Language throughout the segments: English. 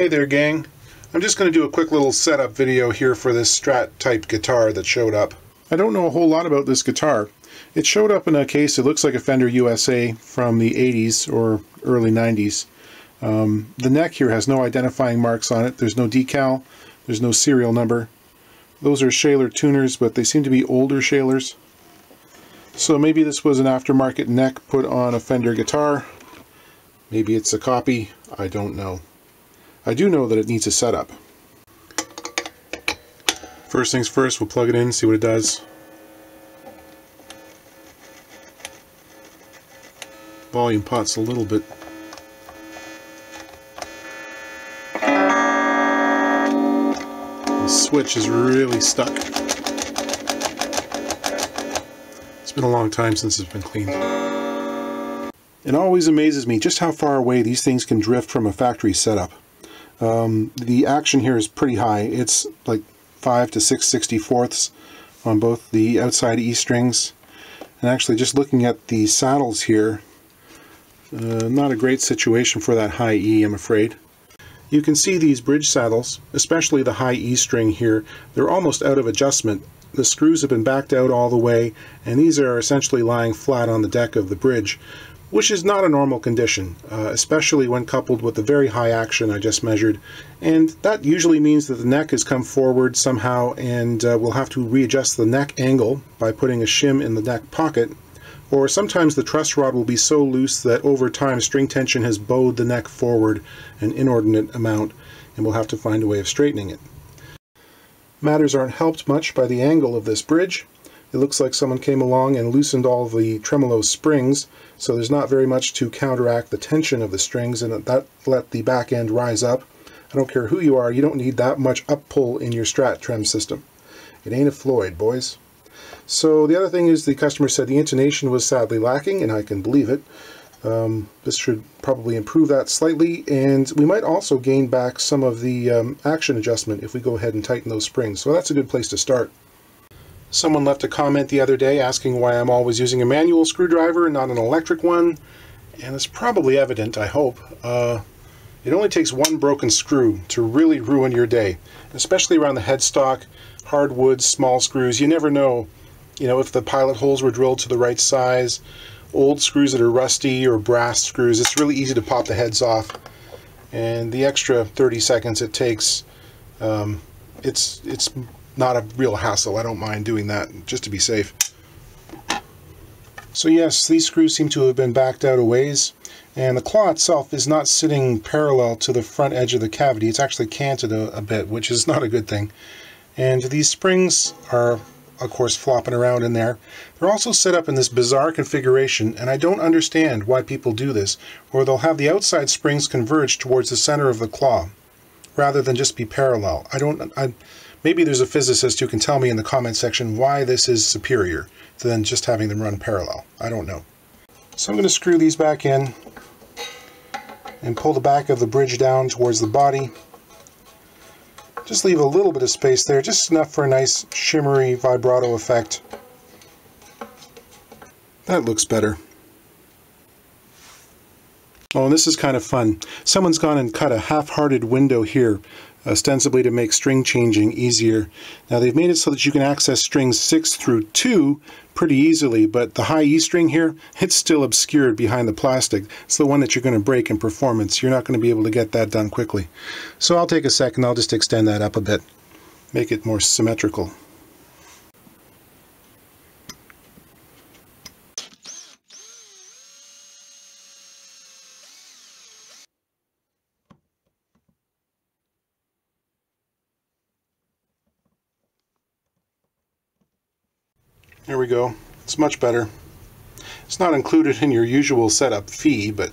Hey there gang. I'm just going to do a quick little setup video here for this Strat type guitar that showed up. I don't know a whole lot about this guitar. It showed up in a case, it looks like a Fender USA from the 80s or early 90s. Um, the neck here has no identifying marks on it. There's no decal. There's no serial number. Those are Schaller tuners, but they seem to be older Schallers. So maybe this was an aftermarket neck put on a Fender guitar. Maybe it's a copy. I don't know. I do know that it needs a setup. First things first, we'll plug it in, see what it does. Volume pot's a little bit the switch is really stuck. It's been a long time since it's been cleaned. It always amazes me just how far away these things can drift from a factory setup. Um, the action here is pretty high. It's like 5 to 6 64ths on both the outside E strings. And actually just looking at the saddles here, uh, not a great situation for that high E I'm afraid. You can see these bridge saddles, especially the high E string here, they're almost out of adjustment. The screws have been backed out all the way and these are essentially lying flat on the deck of the bridge which is not a normal condition, uh, especially when coupled with the very high action I just measured. And that usually means that the neck has come forward somehow and uh, we'll have to readjust the neck angle by putting a shim in the neck pocket. Or sometimes the truss rod will be so loose that over time string tension has bowed the neck forward an inordinate amount and we'll have to find a way of straightening it. Matters aren't helped much by the angle of this bridge. It looks like someone came along and loosened all the tremolo springs, so there's not very much to counteract the tension of the strings, and that let the back end rise up. I don't care who you are, you don't need that much up pull in your Strat trem system. It ain't a Floyd, boys. So the other thing is the customer said the intonation was sadly lacking, and I can believe it. Um, this should probably improve that slightly, and we might also gain back some of the um, action adjustment if we go ahead and tighten those springs. So that's a good place to start. Someone left a comment the other day asking why I'm always using a manual screwdriver and not an electric one, and it's probably evident, I hope. Uh, it only takes one broken screw to really ruin your day, especially around the headstock, hardwoods, small screws. You never know, you know, if the pilot holes were drilled to the right size, old screws that are rusty or brass screws. It's really easy to pop the heads off, and the extra 30 seconds it takes, um, it's it's not a real hassle. I don't mind doing that just to be safe. So yes, these screws seem to have been backed out a ways, and the claw itself is not sitting parallel to the front edge of the cavity. It's actually canted a, a bit, which is not a good thing. And these springs are, of course, flopping around in there. They're also set up in this bizarre configuration, and I don't understand why people do this, where they'll have the outside springs converge towards the center of the claw, rather than just be parallel. I don't... I, Maybe there's a physicist who can tell me in the comment section why this is superior than just having them run parallel. I don't know. So I'm going to screw these back in and pull the back of the bridge down towards the body. Just leave a little bit of space there, just enough for a nice shimmery vibrato effect. That looks better. Oh, and this is kind of fun. Someone's gone and cut a half-hearted window here ostensibly to make string changing easier. Now they've made it so that you can access strings 6 through 2 pretty easily, but the high E string here, it's still obscured behind the plastic. It's the one that you're going to break in performance. You're not going to be able to get that done quickly. So I'll take a second, I'll just extend that up a bit, make it more symmetrical. Go. It's much better. It's not included in your usual setup fee, but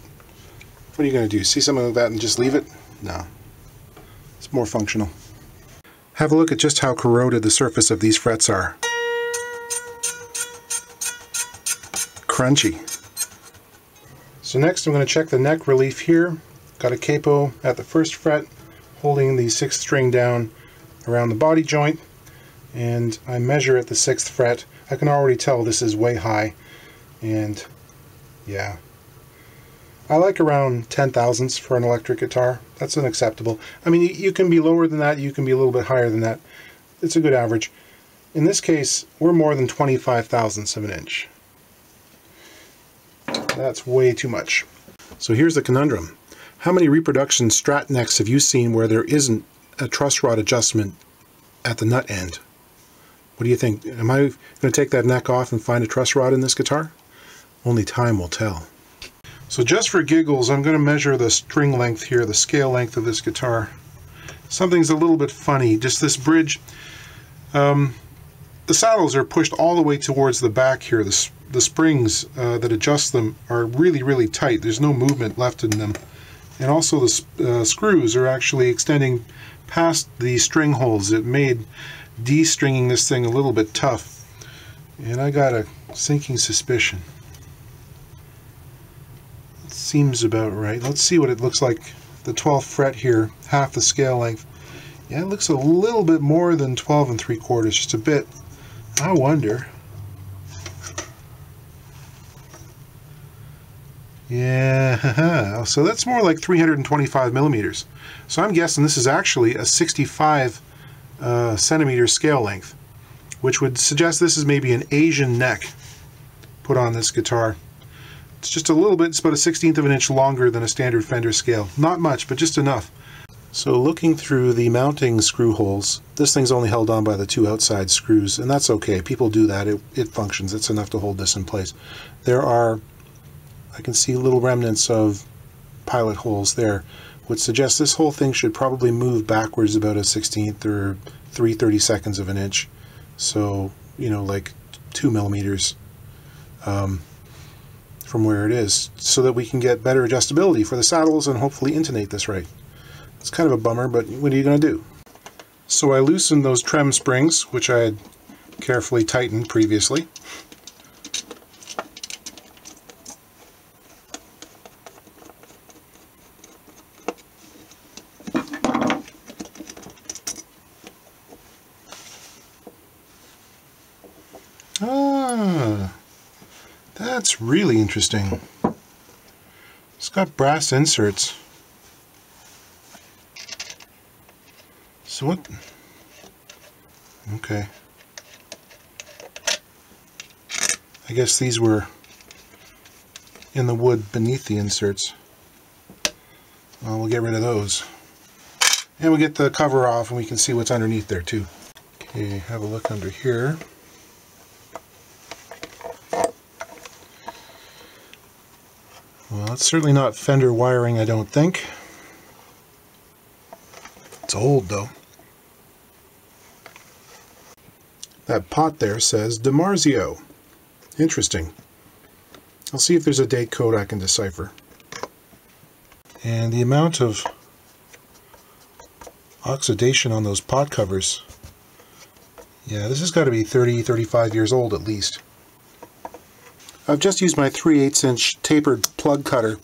what are you going to do? See something like that and just leave it? No. It's more functional. Have a look at just how corroded the surface of these frets are. Crunchy. So next I'm going to check the neck relief here. Got a capo at the first fret holding the sixth string down around the body joint and I measure at the sixth fret I can already tell this is way high and yeah I like around 10 thousandths for an electric guitar. That's unacceptable. I mean, you can be lower than that, you can be a little bit higher than that. It's a good average. In this case, we're more than 25 thousandths of an inch. That's way too much. So here's the conundrum. How many reproduction strat necks have you seen where there isn't a truss rod adjustment at the nut end? What do you think? Am I going to take that neck off and find a truss rod in this guitar? Only time will tell. So just for giggles, I'm going to measure the string length here, the scale length of this guitar. Something's a little bit funny. Just this bridge, um, the saddles are pushed all the way towards the back here. The, the springs uh, that adjust them are really, really tight. There's no movement left in them. And also the uh, screws are actually extending past the string holes. It made de-stringing this thing a little bit tough. And I got a sinking suspicion. It seems about right. Let's see what it looks like. The 12th fret here, half the scale length. Yeah, it looks a little bit more than 12 and 3 quarters, just a bit. I wonder. Yeah, so that's more like 325 millimeters. So I'm guessing this is actually a 65 uh, centimeter scale length, which would suggest this is maybe an Asian neck put on this guitar. It's just a little bit, it's about a 16th of an inch longer than a standard Fender scale. Not much, but just enough. So looking through the mounting screw holes, this thing's only held on by the two outside screws, and that's okay. People do that. It, it functions. It's enough to hold this in place. There are I can see little remnants of pilot holes there, which suggests this whole thing should probably move backwards about a 16th or 3 32nds of an inch. So, you know, like 2 millimeters um, from where it is, so that we can get better adjustability for the saddles and hopefully intonate this right. It's kind of a bummer, but what are you going to do? So I loosened those trem springs, which I had carefully tightened previously. That's really interesting. It's got brass inserts. So what? Okay. I guess these were in the wood beneath the inserts. Well, we'll get rid of those. And we'll get the cover off and we can see what's underneath there too. Okay, have a look under here. Well, it's certainly not fender wiring, I don't think. It's old, though. That pot there says DiMarzio. Interesting. I'll see if there's a date code I can decipher. And the amount of oxidation on those pot covers, yeah, this has got to be 30, 35 years old at least. I've just used my 3 8 inch tapered plug cutter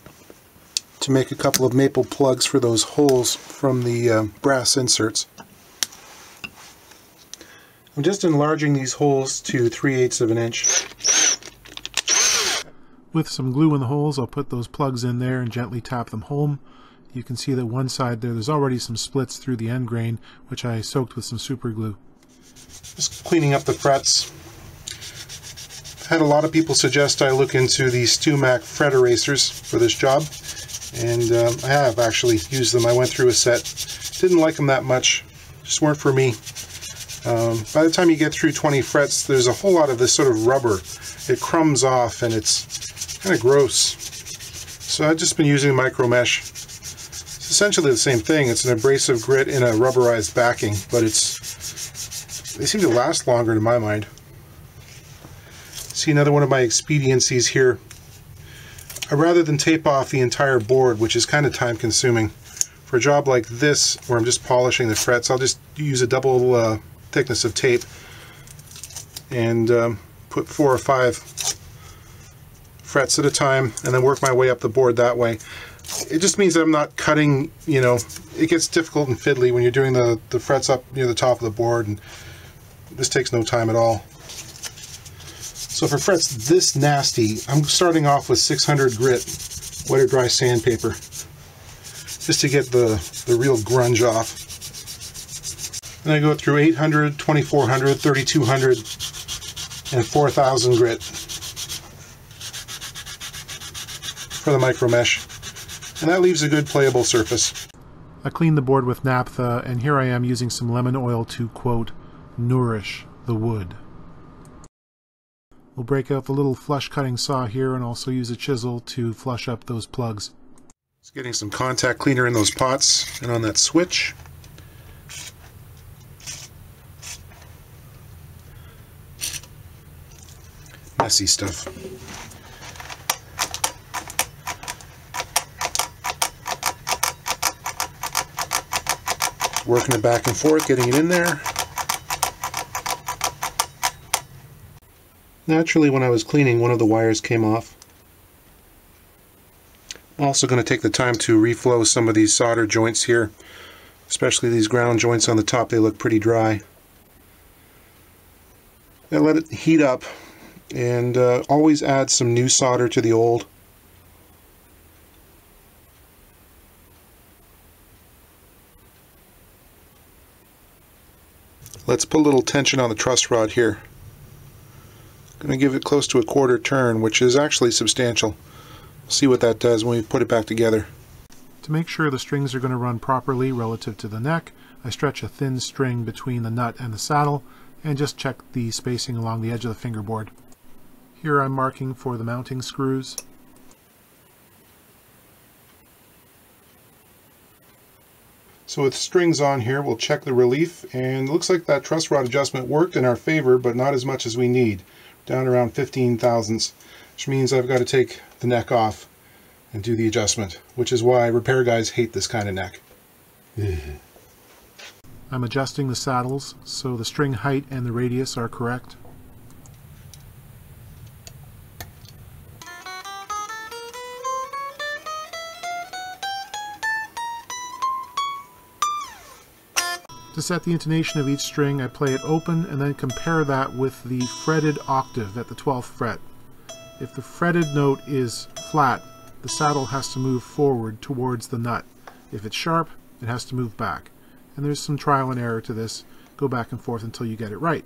to make a couple of maple plugs for those holes from the uh, brass inserts. I'm just enlarging these holes to 3 eighths of an inch. With some glue in the holes, I'll put those plugs in there and gently tap them home. You can see that one side there, there's already some splits through the end grain, which I soaked with some super glue. Just cleaning up the frets had a lot of people suggest I look into the StewMac fret erasers for this job, and um, I have actually used them. I went through a set, didn't like them that much, just weren't for me. Um, by the time you get through 20 frets, there's a whole lot of this sort of rubber. It crumbs off and it's kind of gross. So I've just been using micro mesh. It's essentially the same thing. It's an abrasive grit in a rubberized backing, but it's they seem to last longer to my mind. See another one of my expediencies here. I, rather than tape off the entire board, which is kind of time consuming, for a job like this where I'm just polishing the frets, I'll just use a double uh, thickness of tape and um, put four or five frets at a time and then work my way up the board that way. It just means that I'm not cutting, you know, it gets difficult and fiddly when you're doing the, the frets up near the top of the board and this takes no time at all. So for frets this nasty, I'm starting off with 600 grit wet or dry sandpaper just to get the, the real grunge off. And I go through 800, 2400, 3200, and 4000 grit for the micro mesh. And that leaves a good playable surface. I cleaned the board with naphtha, and here I am using some lemon oil to, quote, nourish the wood. We'll break out the little flush cutting saw here and also use a chisel to flush up those plugs. Just getting some contact cleaner in those pots and on that switch. Messy stuff. Working it back and forth, getting it in there. Naturally, when I was cleaning, one of the wires came off. I'm also going to take the time to reflow some of these solder joints here, especially these ground joints on the top. They look pretty dry. I let it heat up and uh, always add some new solder to the old. Let's put a little tension on the truss rod here. Going to give it close to a quarter turn, which is actually substantial. We'll see what that does when we put it back together. To make sure the strings are going to run properly relative to the neck, I stretch a thin string between the nut and the saddle and just check the spacing along the edge of the fingerboard. Here I'm marking for the mounting screws. So with strings on here, we'll check the relief, and it looks like that truss rod adjustment worked in our favor, but not as much as we need down around 15 thousandths, which means I've got to take the neck off and do the adjustment, which is why repair guys hate this kind of neck. I'm adjusting the saddles so the string height and the radius are correct. To set the intonation of each string, I play it open and then compare that with the fretted octave at the 12th fret. If the fretted note is flat, the saddle has to move forward towards the nut. If it's sharp, it has to move back. And there's some trial and error to this. Go back and forth until you get it right.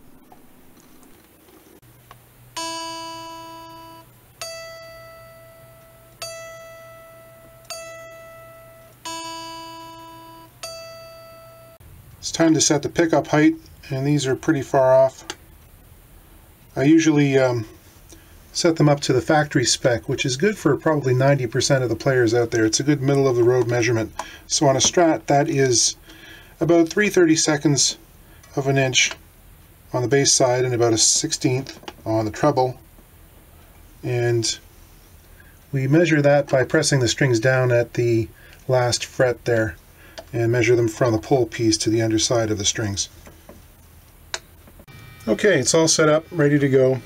Time to set the pickup height, and these are pretty far off. I usually um, set them up to the factory spec, which is good for probably 90% of the players out there. It's a good middle of the road measurement. So on a Strat, that is about 3 seconds of an inch on the bass side and about a 16th on the treble. And we measure that by pressing the strings down at the last fret there and measure them from the pole piece to the underside of the strings. Okay, it's all set up, ready to go.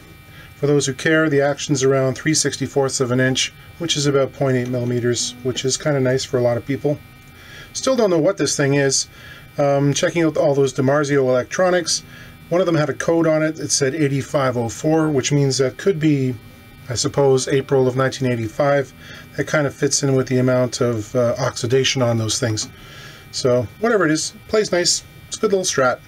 For those who care, the action's around 3 64ths of an inch, which is about 0.8 millimeters, which is kind of nice for a lot of people. Still don't know what this thing is. Um, checking out all those DiMarzio electronics, one of them had a code on it. It said 8504, which means that could be, I suppose, April of 1985. That kind of fits in with the amount of uh, oxidation on those things. So whatever it is, plays nice. It's a good little strat.